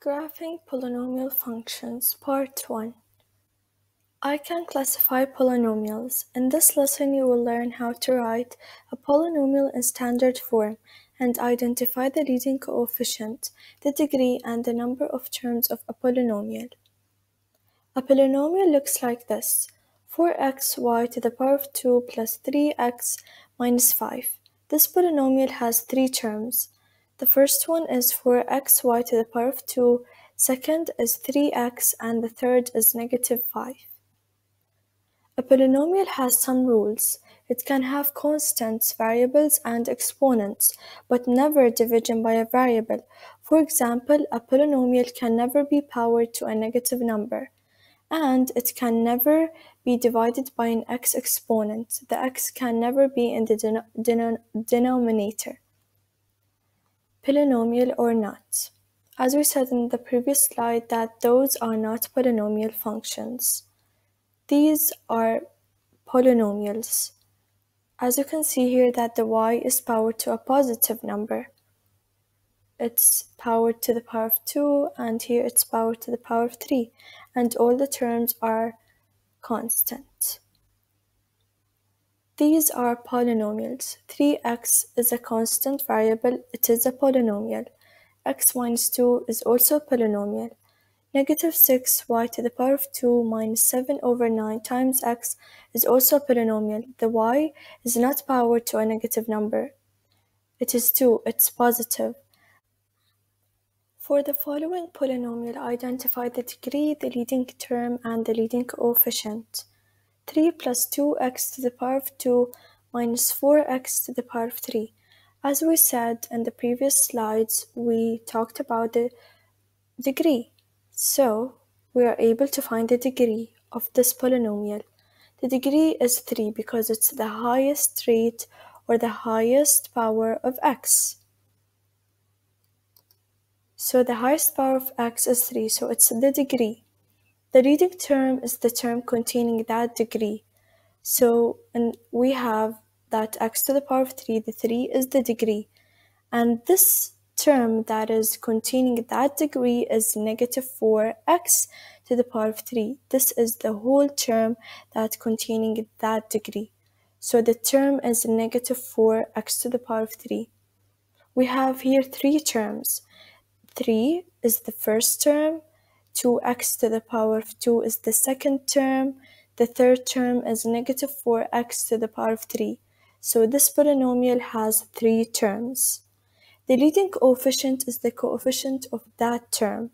Graphing polynomial functions, part 1. I can classify polynomials. In this lesson, you will learn how to write a polynomial in standard form and identify the leading coefficient, the degree, and the number of terms of a polynomial. A polynomial looks like this 4xy to the power of 2 plus 3x minus 5. This polynomial has three terms. The first one is 4xy to the power of 2, second is 3x, and the third is negative 5. A polynomial has some rules. It can have constants, variables, and exponents, but never division by a variable. For example, a polynomial can never be powered to a negative number, and it can never be divided by an x exponent. The x can never be in the denom denominator polynomial or not. As we said in the previous slide that those are not polynomial functions. These are polynomials. As you can see here that the y is powered to a positive number. It's powered to the power of 2 and here it's powered to the power of 3 and all the terms are constant. These are polynomials. 3x is a constant variable, it is a polynomial. x minus 2 is also a polynomial. Negative 6 y to the power of 2 minus 7 over 9 times x is also a polynomial. The y is not powered to a negative number. It is 2, it's positive. For the following polynomial, identify the degree, the leading term, and the leading coefficient. 3 plus 2x to the power of 2 minus 4x to the power of 3. As we said in the previous slides, we talked about the degree. So, we are able to find the degree of this polynomial. The degree is 3 because it's the highest rate or the highest power of x. So the highest power of x is 3, so it's the degree. The leading term is the term containing that degree. So and we have that x to the power of 3, the 3 is the degree. And this term that is containing that degree is negative 4x to the power of 3. This is the whole term that containing that degree. So the term is negative 4x to the power of 3. We have here three terms. 3 is the first term, 2x to the power of 2 is the second term. The third term is negative 4x to the power of 3. So this polynomial has three terms. The leading coefficient is the coefficient of that term.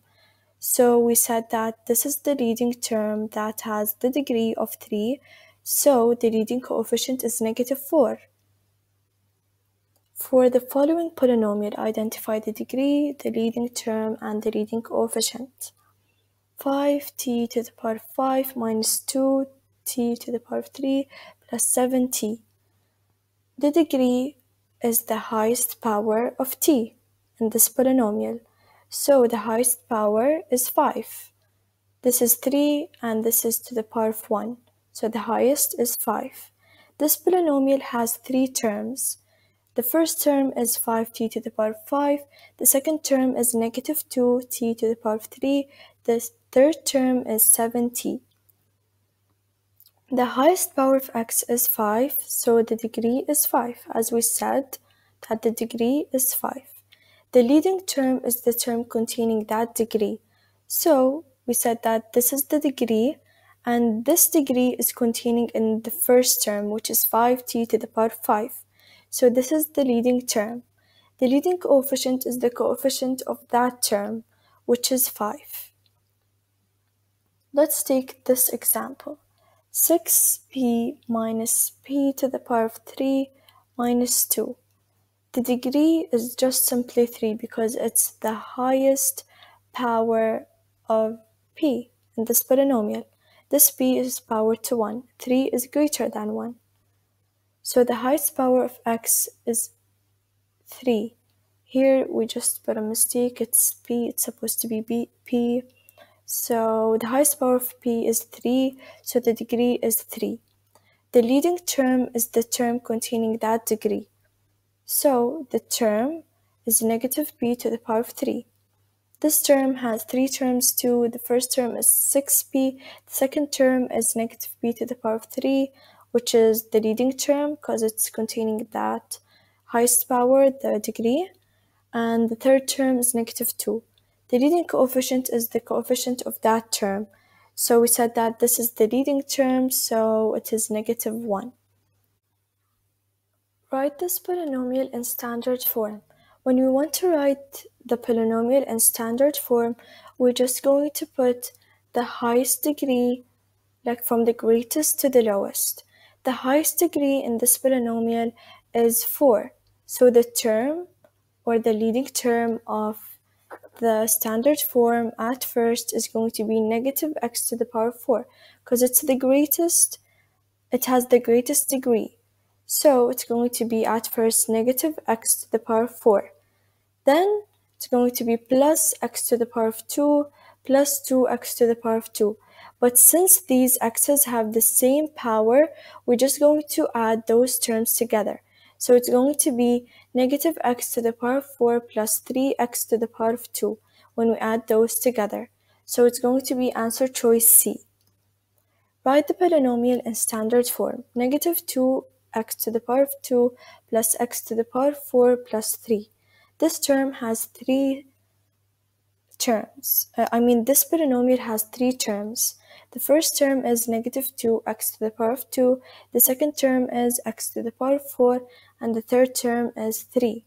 So we said that this is the leading term that has the degree of 3. So the leading coefficient is negative 4. For the following polynomial, identify the degree, the leading term, and the leading coefficient. 5t to the power of 5 minus 2t to the power of 3 plus 7t. The degree is the highest power of t in this polynomial. So the highest power is 5. This is 3 and this is to the power of 1. So the highest is 5. This polynomial has three terms. The first term is 5t to the power of 5. The second term is negative 2t to the power of 3. The third term is 7t. The highest power of x is 5, so the degree is 5, as we said that the degree is 5. The leading term is the term containing that degree. So we said that this is the degree, and this degree is containing in the first term, which is 5t to the power 5. So this is the leading term. The leading coefficient is the coefficient of that term, which is 5. Let's take this example. 6p minus p to the power of 3 minus 2. The degree is just simply 3 because it's the highest power of p in this polynomial. This p is powered to 1. 3 is greater than 1. So the highest power of x is 3. Here we just put a mistake. It's p. It's supposed to be b, p so the highest power of p is 3, so the degree is 3. The leading term is the term containing that degree. So the term is negative p to the power of 3. This term has three terms too. The first term is 6p, the second term is negative p to the power of 3, which is the leading term because it's containing that highest power, the degree. And the third term is negative 2. The leading coefficient is the coefficient of that term. So we said that this is the leading term, so it is negative 1. Write this polynomial in standard form. When we want to write the polynomial in standard form, we're just going to put the highest degree, like from the greatest to the lowest. The highest degree in this polynomial is 4. So the term or the leading term of the standard form at first is going to be negative x to the power 4 because it's the greatest, it has the greatest degree. So it's going to be at first negative x to the power 4. Then it's going to be plus x to the power of 2 plus 2x to the power of 2. But since these x's have the same power, we're just going to add those terms together. So it's going to be negative x to the power of 4 plus 3x to the power of 2 when we add those together. So it's going to be answer choice C. Write the polynomial in standard form. Negative 2x to the power of 2 plus x to the power of 4 plus 3. This term has three terms. Uh, I mean, this polynomial has three terms. The first term is negative 2x to the power of 2, the second term is x to the power of 4, and the third term is 3.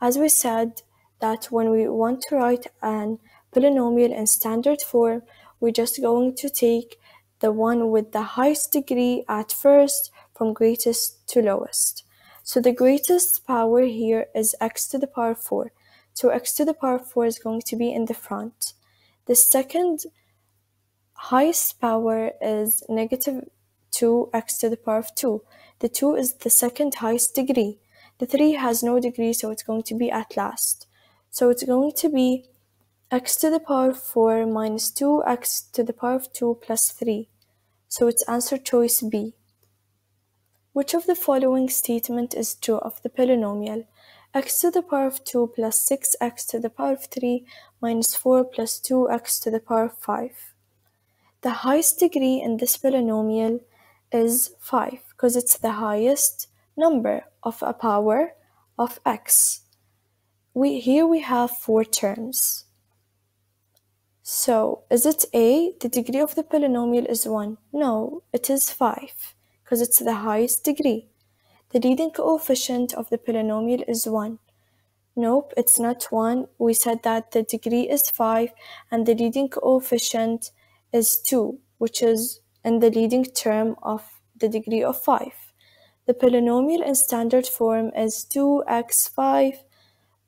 As we said, that when we want to write an polynomial in standard form, we're just going to take the one with the highest degree at first from greatest to lowest. So the greatest power here is x to the power 4. So x to the power 4 is going to be in the front. The second highest power is negative 2x to the power of 2. The 2 is the second highest degree. The 3 has no degree, so it's going to be at last. So it's going to be x to the power 4 minus 2x to the power of 2 plus 3. So it's answer choice B. Which of the following statement is true of the polynomial? X to the power of 2 plus 6x to the power of 3 minus 4 plus 2x to the power of 5. The highest degree in this polynomial is 5 because it's the highest number of a power of x. We, here we have four terms. So, is it A? The degree of the polynomial is 1. No, it is 5 because it's the highest degree. The leading coefficient of the polynomial is 1. Nope, it's not 1. We said that the degree is 5 and the leading coefficient is 2, which is in the leading term of the degree of 5. The polynomial in standard form is 2x5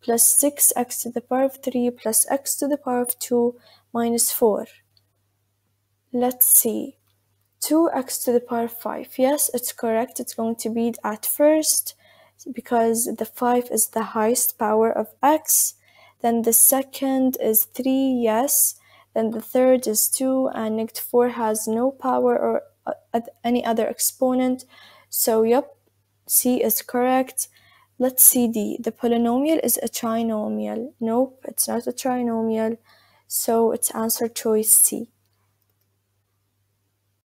plus 6x to the power of 3 plus x to the power of 2 minus 4. Let's see. 2x to the power of 5. Yes, it's correct. It's going to be at first because the 5 is the highest power of x. Then the second is 3, yes. Then the third is 2 and negative 4 has no power or uh, any other exponent. So, yep, C is correct. Let's see D. The polynomial is a trinomial. Nope, it's not a trinomial. So, it's answer choice C.